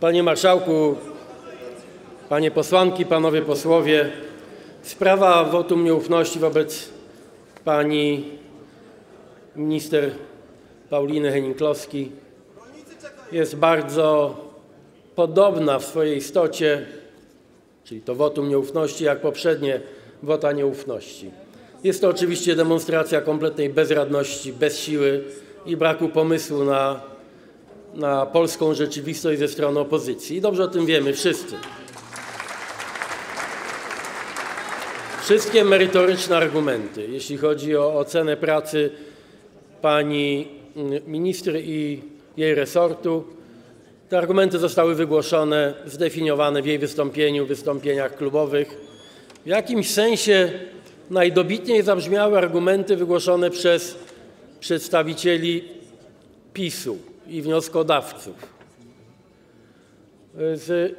Panie Marszałku, Panie Posłanki, Panowie Posłowie, sprawa wotum nieufności wobec Pani Minister Pauliny Henning-Kloski jest bardzo podobna w swojej istocie, czyli to wotum nieufności, jak poprzednie wota nieufności. Jest to oczywiście demonstracja kompletnej bezradności, bez siły i braku pomysłu na, na polską rzeczywistość ze strony opozycji. I dobrze o tym wiemy wszyscy. Wszystkie merytoryczne argumenty, jeśli chodzi o ocenę pracy pani mm, minister i jej resortu, te argumenty zostały wygłoszone, zdefiniowane w jej wystąpieniu, wystąpieniach klubowych. W jakimś sensie najdobitniej zabrzmiały argumenty wygłoszone przez przedstawicieli PiSu i wnioskodawców. Z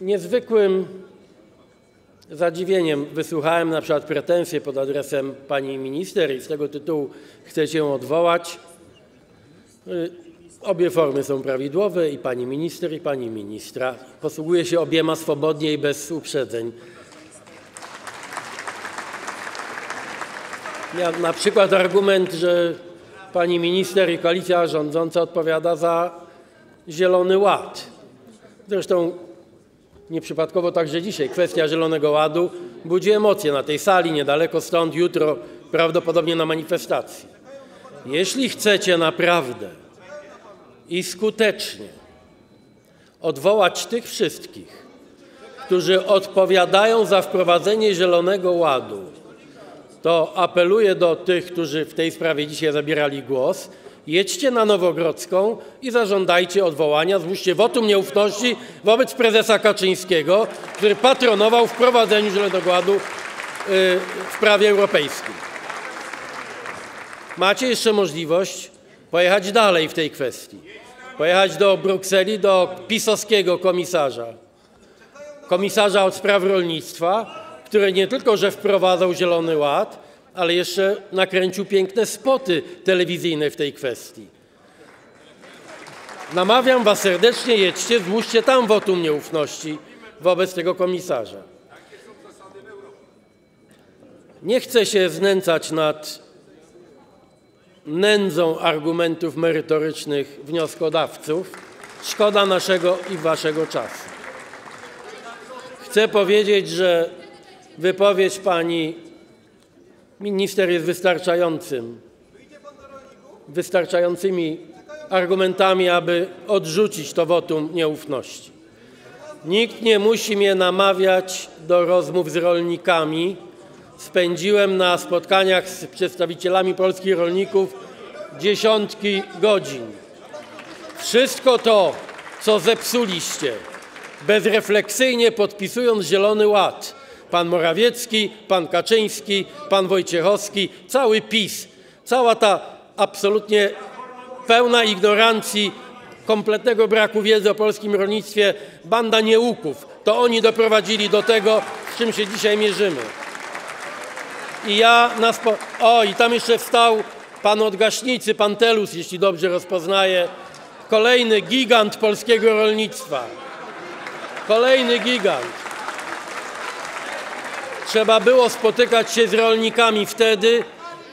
niezwykłym zadziwieniem wysłuchałem na przykład pretensje pod adresem pani minister i z tego tytułu chcę się odwołać. Obie formy są prawidłowe i pani minister, i pani ministra. Posługuję się obiema swobodnie i bez uprzedzeń. Ja, na przykład argument, że pani minister i koalicja rządząca odpowiada za Zielony Ład. Zresztą nieprzypadkowo także dzisiaj kwestia Zielonego Ładu budzi emocje na tej sali, niedaleko stąd, jutro prawdopodobnie na manifestacji. Jeśli chcecie naprawdę i skutecznie odwołać tych wszystkich, którzy odpowiadają za wprowadzenie Zielonego Ładu, to apeluję do tych, którzy w tej sprawie dzisiaj zabierali głos: jedźcie na Nowogrodzką i zażądajcie odwołania, złóżcie wotum nieufności wobec prezesa Kaczyńskiego, który patronował wprowadzeniu Zielonego Ładu y, w prawie europejskim. Macie jeszcze możliwość pojechać dalej w tej kwestii, pojechać do Brukseli, do pisowskiego komisarza, komisarza od spraw rolnictwa, który nie tylko że wprowadzał Zielony Ład, ale jeszcze nakręcił piękne spoty telewizyjne w tej kwestii. Namawiam Was serdecznie, jedźcie, złóżcie tam wotum nieufności wobec tego komisarza. Nie chcę się znęcać nad nędzą argumentów merytorycznych wnioskodawców. Szkoda naszego i Waszego czasu. Chcę powiedzieć, że wypowiedź pani minister jest wystarczającym, wystarczającymi argumentami, aby odrzucić to wotum nieufności. Nikt nie musi mnie namawiać do rozmów z rolnikami. Spędziłem na spotkaniach z przedstawicielami polskich rolników dziesiątki godzin. Wszystko to, co zepsuliście, bezrefleksyjnie podpisując Zielony Ład, pan Morawiecki, pan Kaczyński, pan Wojciechowski, cały PiS, cała ta absolutnie pełna ignorancji, kompletnego braku wiedzy o polskim rolnictwie banda nieuków. To oni doprowadzili do tego, z czym się dzisiaj mierzymy. I ja na spo... O, i tam jeszcze wstał pan od gaśnicy, pan Telus, jeśli dobrze rozpoznaję. Kolejny gigant polskiego rolnictwa. Kolejny gigant. Trzeba było spotykać się z rolnikami wtedy,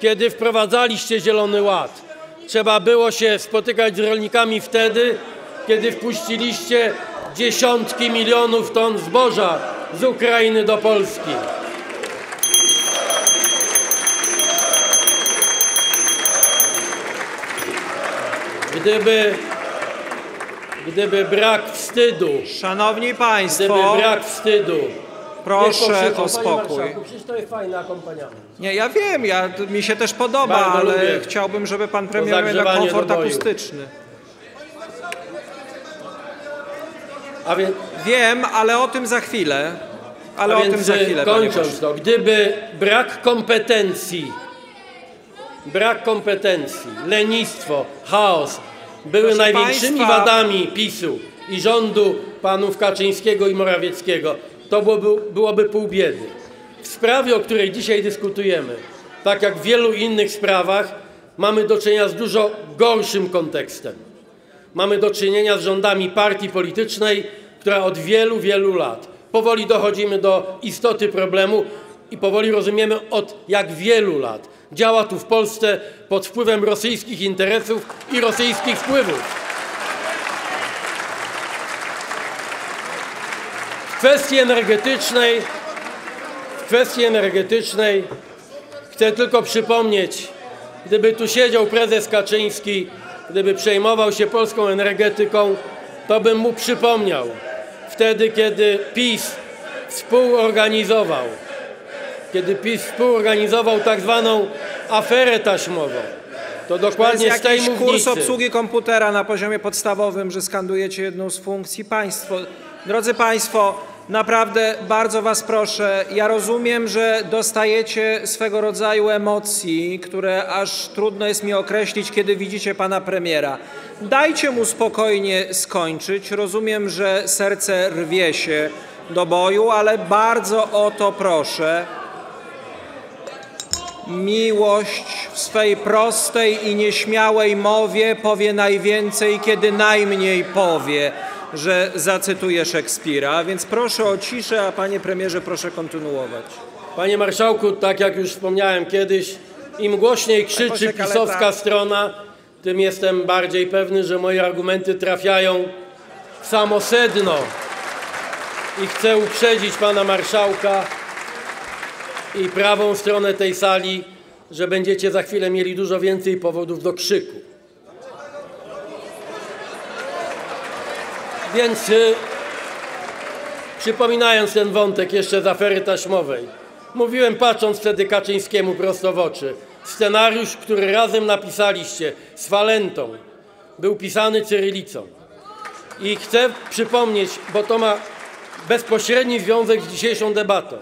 kiedy wprowadzaliście Zielony Ład. Trzeba było się spotykać z rolnikami wtedy, kiedy wpuściliście dziesiątki milionów ton zboża z Ukrainy do Polski. Gdyby, gdyby brak wstydu, Szanowni gdyby Państwo, brak wstydu proszę o spokój. Przecież to jest fajny akompaniament. Nie, ja wiem, ja, mi się też podoba, Bardzo ale lubię chciałbym, żeby Pan Premier miał jednak komfort do boju. akustyczny. A więc, Wiem, ale o tym za chwilę. Ale a o więc tym za chwilę, panie kończąc pośle. to, gdyby brak kompetencji, brak kompetencji, lenistwo, chaos były Proszę największymi państwa- wadami PiSu i rządu panów Kaczyńskiego i Morawieckiego, to byłoby, byłoby pół biedy. W sprawie, o której dzisiaj dyskutujemy, tak jak w wielu innych sprawach, mamy do czynienia z dużo gorszym kontekstem. Mamy do czynienia z rządami partii politycznej, która od wielu, wielu lat powoli dochodzimy do istoty problemu i powoli rozumiemy od jak wielu lat działa tu w Polsce pod wpływem rosyjskich interesów i rosyjskich wpływów. Kwestii energetycznej, w kwestii energetycznej chcę tylko przypomnieć, gdyby tu siedział prezes Kaczyński, gdyby przejmował się polską energetyką, to bym mu przypomniał wtedy, kiedy PiS współorganizował, kiedy PiS współorganizował tak zwaną aferę taśmową. To To jest dokładnie z tej jakiś kurs mównicy. obsługi komputera na poziomie podstawowym, że skandujecie jedną z funkcji państwo. Drodzy Państwo, naprawdę bardzo Was proszę, ja rozumiem, że dostajecie swego rodzaju emocji, które aż trudno jest mi określić, kiedy widzicie Pana Premiera. Dajcie mu spokojnie skończyć. Rozumiem, że serce rwie się do boju, ale bardzo o to proszę. Miłość w swej prostej i nieśmiałej mowie powie najwięcej, kiedy najmniej powie, że zacytuję Szekspira. Więc proszę o ciszę, a panie premierze proszę kontynuować. Panie marszałku, tak jak już wspomniałem kiedyś, im głośniej krzyczy pisowska strona, tym jestem bardziej pewny, że moje argumenty trafiają w samo sedno. I chcę uprzedzić pana marszałka i prawą stronę tej sali, że będziecie za chwilę mieli dużo więcej powodów do krzyku. Więc y, Przypominając ten wątek jeszcze z afery taśmowej, mówiłem patrząc wtedy Kaczyńskiemu prosto w oczy, scenariusz, który razem napisaliście z Falentą, był pisany cyrylicą. I chcę przypomnieć, bo to ma bezpośredni związek z dzisiejszą debatą.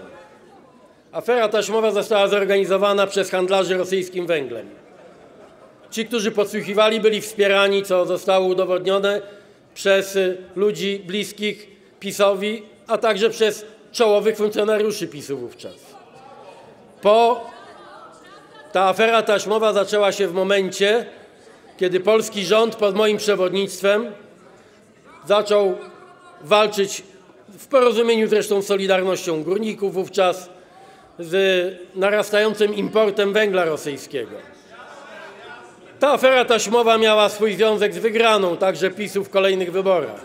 Afera taśmowa została zorganizowana przez handlarzy rosyjskim węglem. Ci, którzy podsłuchiwali, byli wspierani, co zostało udowodnione przez y, ludzi bliskich PiSowi, a także przez czołowych funkcjonariuszy PiSu wówczas. Po ta afera taśmowa zaczęła się w momencie, kiedy polski rząd pod moim przewodnictwem zaczął walczyć w porozumieniu zresztą z Solidarnością Górników wówczas z narastającym importem węgla rosyjskiego. Ta afera taśmowa miała swój związek z wygraną także PiSu w kolejnych wyborach.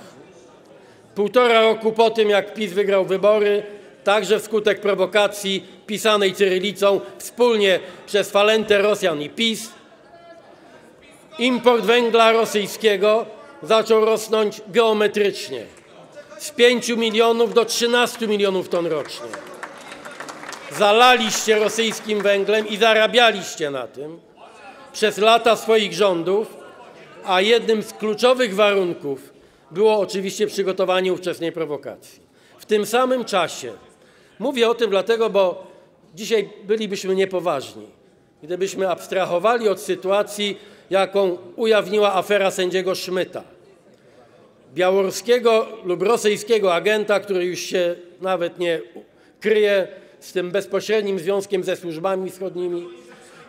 Półtora roku po tym, jak PiS wygrał wybory, także wskutek prowokacji pisanej cyrylicą wspólnie przez Falentę Rosjan i PiS, import węgla rosyjskiego zaczął rosnąć geometrycznie z 5 milionów do 13 milionów ton rocznie. Zalaliście rosyjskim węglem i zarabialiście na tym przez lata swoich rządów, a jednym z kluczowych warunków było oczywiście przygotowanie ówczesnej prowokacji. W tym samym czasie, mówię o tym dlatego, bo dzisiaj bylibyśmy niepoważni, gdybyśmy abstrahowali od sytuacji, jaką ujawniła afera sędziego Szmyta, białoruskiego lub rosyjskiego agenta, który już się nawet nie kryje z tym bezpośrednim związkiem ze służbami wschodnimi,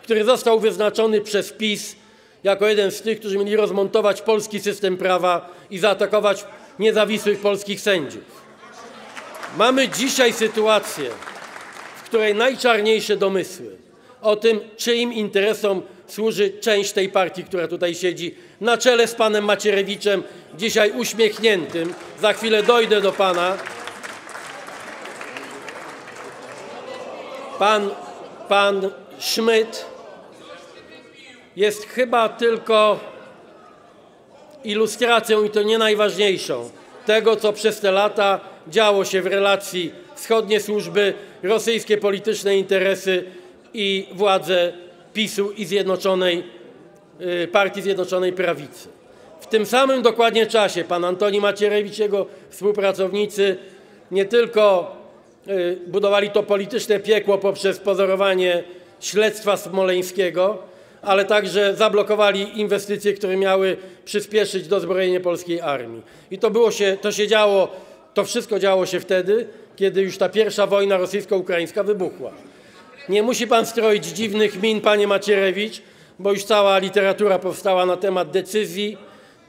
który został wyznaczony przez PiS jako jeden z tych, którzy mieli rozmontować polski system prawa i zaatakować niezawisłych polskich sędziów. Mamy dzisiaj sytuację, w której najczarniejsze domysły o tym, czyim interesom służy część tej partii, która tutaj siedzi, na czele z panem Macierewiczem, dzisiaj uśmiechniętym, za chwilę dojdę do pana. Pan, pan Schmidt jest chyba tylko ilustracją, i to nie najważniejszą, tego, co przez te lata działo się w relacji wschodnie służby, rosyjskie polityczne interesy i władze PiSu i Zjednoczonej, y, Partii Zjednoczonej Prawicy. W tym samym dokładnie czasie pan Antoni Macierewicz jego współpracownicy nie tylko y, budowali to polityczne piekło poprzez pozorowanie śledztwa smoleńskiego, ale także zablokowali inwestycje, które miały przyspieszyć dozbrojenie polskiej armii. I to, było się, to się działo, to wszystko działo się wtedy, kiedy już ta pierwsza wojna rosyjsko-ukraińska wybuchła. Nie musi pan stroić dziwnych min, panie Macierewicz, bo już cała literatura powstała na temat decyzji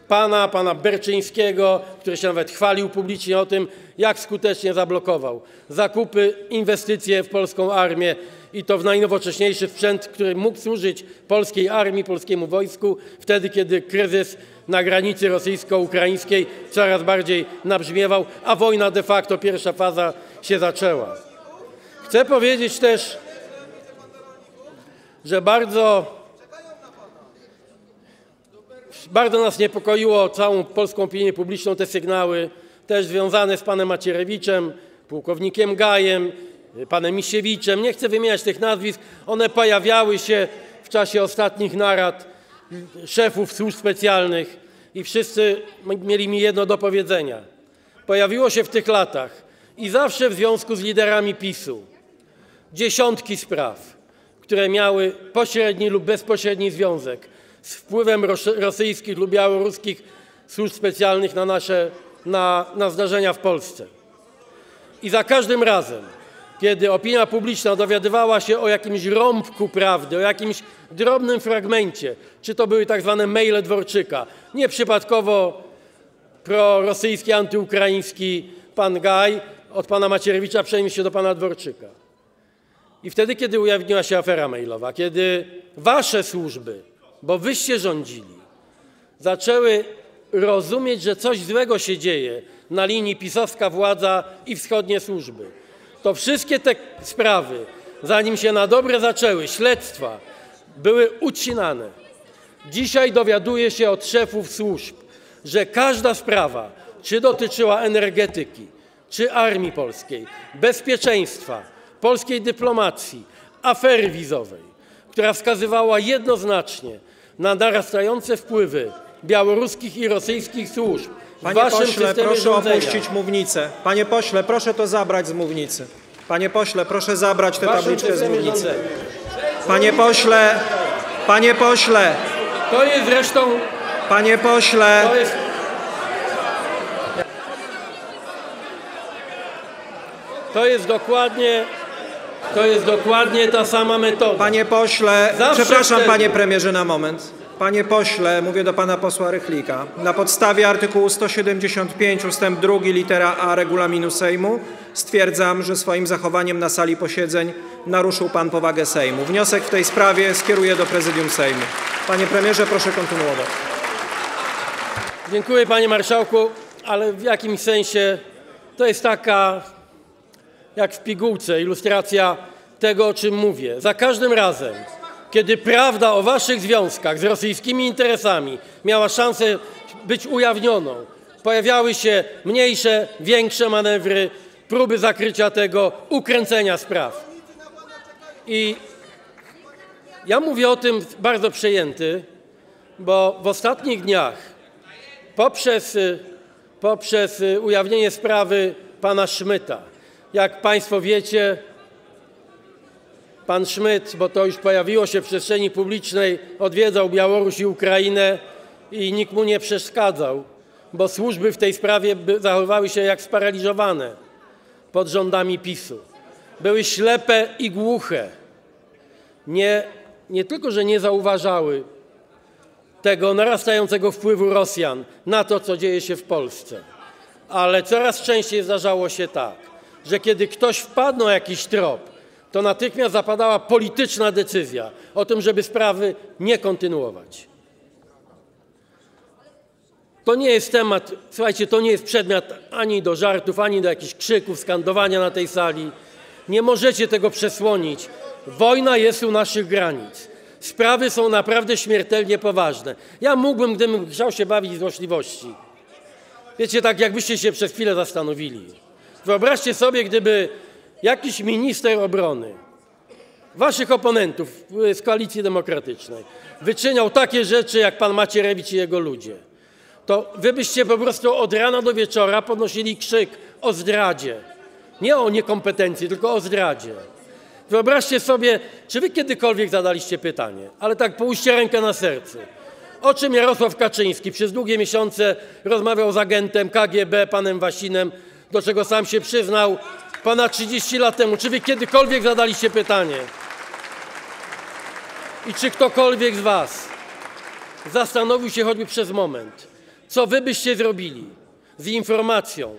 pana, pana Berczyńskiego, który się nawet chwalił publicznie o tym, jak skutecznie zablokował zakupy, inwestycje w polską armię i to w najnowocześniejszy sprzęt, który mógł służyć polskiej armii, polskiemu wojsku, wtedy kiedy kryzys na granicy rosyjsko-ukraińskiej coraz bardziej nabrzmiewał, a wojna de facto, pierwsza faza się zaczęła. Chcę powiedzieć też, że bardzo, bardzo nas niepokoiło całą polską opinię publiczną te sygnały, też związane z panem Macierewiczem, pułkownikiem Gajem, panem Misiewiczem. Nie chcę wymieniać tych nazwisk, one pojawiały się w czasie ostatnich narad szefów służb specjalnych i wszyscy mieli mi jedno do powiedzenia. Pojawiło się w tych latach i zawsze w związku z liderami PiSu dziesiątki spraw, które miały pośredni lub bezpośredni związek z wpływem rosyjskich lub białoruskich służb specjalnych na nasze na, na zdarzenia w Polsce. I za każdym razem, kiedy opinia publiczna dowiadywała się o jakimś rąbku prawdy, o jakimś drobnym fragmencie, czy to były tak zwane maile Dworczyka, nieprzypadkowo prorosyjski, antyukraiński pan Gaj od pana Macierewicza przejmie się do pana Dworczyka. I wtedy, kiedy ujawniła się afera mailowa, kiedy wasze służby, bo wyście rządzili, zaczęły rozumieć, że coś złego się dzieje na linii pisowska władza i wschodnie służby, to wszystkie te sprawy, zanim się na dobre zaczęły, śledztwa, były ucinane. Dzisiaj dowiaduje się od szefów służb, że każda sprawa, czy dotyczyła energetyki, czy armii polskiej, bezpieczeństwa, polskiej dyplomacji, afery wizowej, która wskazywała jednoznacznie na narastające wpływy białoruskich i rosyjskich służb Panie pośle, proszę rządzenia. opuścić mównicę. Panie pośle, proszę to zabrać z mównicy. Panie pośle, proszę zabrać tę tabliczkę z mównicy. rządzenia. Panie pośle, panie pośle, To jest zresztą, panie pośle, to jest... To jest dokładnie, to jest dokładnie ta sama metoda. panie pośle, Zawsze przepraszam wtedy- panie premierze na moment. Panie pośle, mówię do pana posła Rychlika. Na podstawie artykułu 175 ustęp 2 litera A regulaminu Sejmu stwierdzam, że swoim zachowaniem na sali posiedzeń naruszył pan powagę Sejmu. Wniosek w tej sprawie skieruję do prezydium Sejmu. Panie premierze, proszę kontynuować. Dziękuję panie marszałku, ale w jakimś sensie to jest taka, jak w pigułce, ilustracja tego, o czym mówię. Za każdym razem, kiedy prawda o waszych związkach z rosyjskimi interesami miała szansę być ujawnioną, pojawiały się mniejsze, większe manewry, próby zakrycia tego, ukręcenia spraw. I ja mówię o tym bardzo przejęty, bo w ostatnich dniach poprzez, poprzez ujawnienie sprawy pana Szmyta. Jak Państwo wiecie, pan Szmyt, bo to już pojawiło się w przestrzeni publicznej, odwiedzał Białoruś i Ukrainę i nikt mu nie przeszkadzał, bo służby w tej sprawie zachowywały się jak sparaliżowane pod rządami PiSu. Były ślepe i głuche. Nie, nie tylko, że nie zauważały tego narastającego wpływu Rosjan na to, co dzieje się w Polsce. Ale coraz częściej zdarzało się tak, że kiedy ktoś wpadł na jakiś trop, to natychmiast zapadała polityczna decyzja o tym, żeby sprawy nie kontynuować. To nie jest temat, słuchajcie, to nie jest przedmiot ani do żartów, ani do jakichś krzyków, skandowania na tej sali. Nie możecie tego przesłonić. Wojna jest u naszych granic. Sprawy są naprawdę śmiertelnie poważne. Ja mógłbym, gdybym chciał się bawić z możliwości. Wiecie, tak jakbyście się przez chwilę zastanowili. Wyobraźcie sobie, gdyby jakiś minister obrony waszych oponentów z Koalicji Demokratycznej wyczyniał takie rzeczy jak pan Macierewicz i jego ludzie, to wy byście po prostu od rana do wieczora podnosili krzyk o zdradzie. Nie o niekompetencji, tylko o zdradzie. Wyobraźcie sobie, czy wy kiedykolwiek zadaliście pytanie, ale tak połóżcie rękę na sercu. O czym Jarosław Kaczyński przez długie miesiące rozmawiał z agentem KGB, panem Wasinem, do czego sam się przyznał ponad 30 lat temu. Czy wy kiedykolwiek zadaliście pytanie? I czy ktokolwiek z was zastanowił się choćby przez moment, co wy byście zrobili z informacją,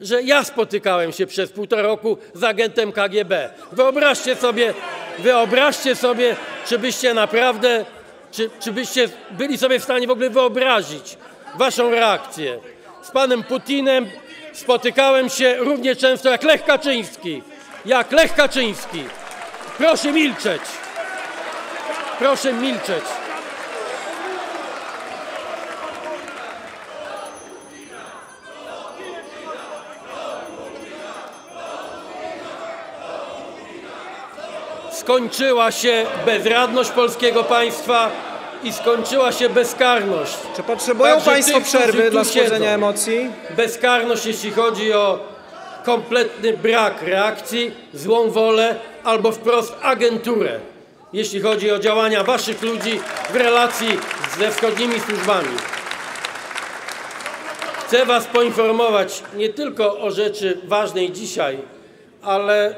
że ja spotykałem się przez półtora roku z agentem KGB. Wyobraźcie sobie, wyobraźcie sobie, czy byście naprawdę, czy, czy byście byli sobie w stanie w ogóle wyobrazić waszą reakcję. Z panem Putinem spotykałem się równie często jak Lech Kaczyński. Jak Lech Kaczyński. Proszę milczeć. Proszę milczeć. Skończyła się bezradność polskiego państwa i skończyła się bezkarność. Czy potrzebują Także Państwo tych, przerwy dla schłodzenia emocji? Bezkarność, jeśli chodzi o kompletny brak reakcji, złą wolę albo wprost agenturę, jeśli chodzi o działania waszych ludzi w relacji ze wschodnimi służbami. Chcę was poinformować nie tylko o rzeczy ważnej dzisiaj, ale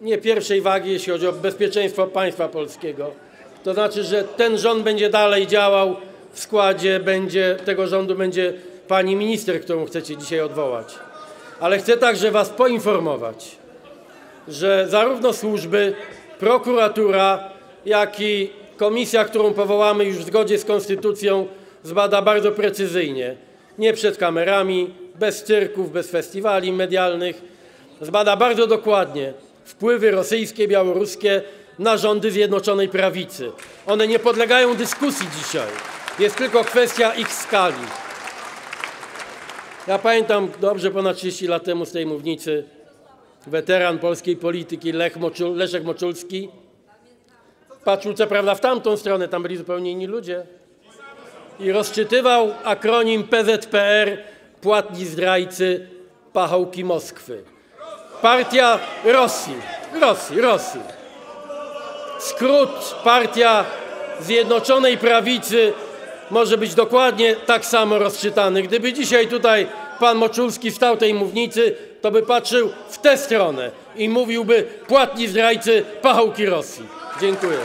nie pierwszej wagi, jeśli chodzi o bezpieczeństwo państwa polskiego. To znaczy, że ten rząd będzie dalej działał, w składzie będzie, tego rządu będzie pani minister, którą chcecie dzisiaj odwołać. Ale chcę także was poinformować, że zarówno służby, prokuratura, jak i komisja, którą powołamy już w zgodzie z konstytucją, zbada bardzo precyzyjnie, nie przed kamerami, bez cyrków, bez festiwali medialnych, zbada bardzo dokładnie wpływy rosyjskie, białoruskie na rządy Zjednoczonej Prawicy. One nie podlegają dyskusji dzisiaj. Jest tylko kwestia ich skali. Ja pamiętam dobrze ponad 30 lat temu z tej mównicy weteran polskiej polityki Lech Moczul, Leszek Moczulski patrzył co prawda w tamtą stronę, tam byli zupełnie inni ludzie i rozczytywał akronim PZPR płatni zdrajcy pachołki Moskwy. Partia Rosji, Rosji, Rosji. Skrót partia Zjednoczonej Prawicy może być dokładnie tak samo rozczytany. Gdyby dzisiaj tutaj pan Moczulski stał tej mównicy, to by patrzył w tę stronę i mówiłby płatni zdrajcy pachołki Rosji. Dziękuję.